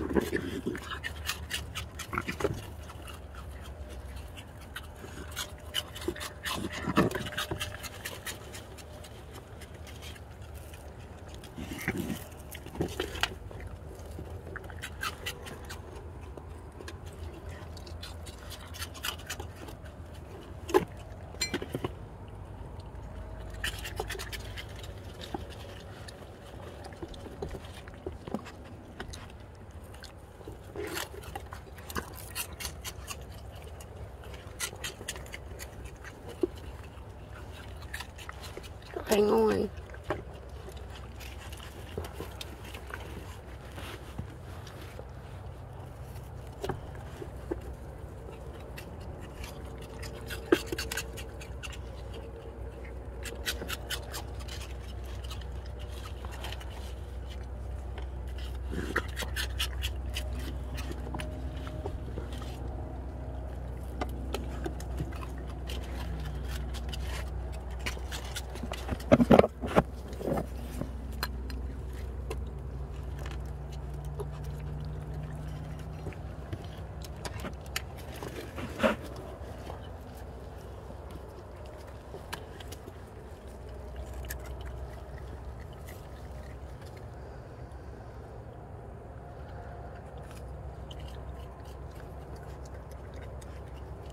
Thank you. Hang on.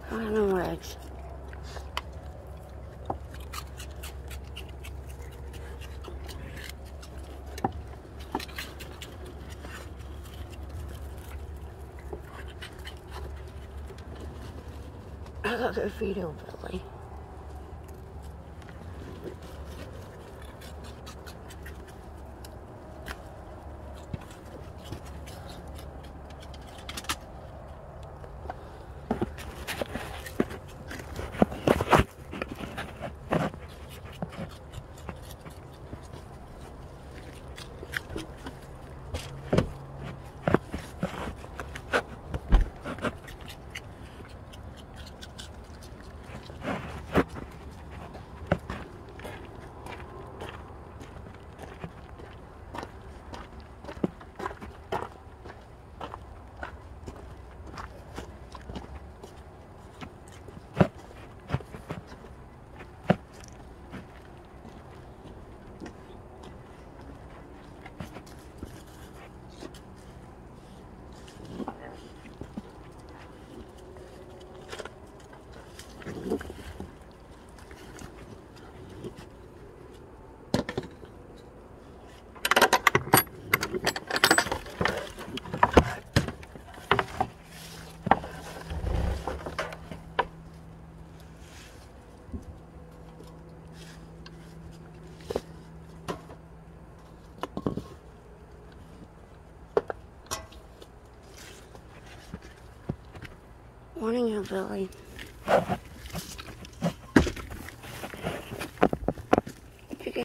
Final legs. I got a video, Billy. Morning, Billy.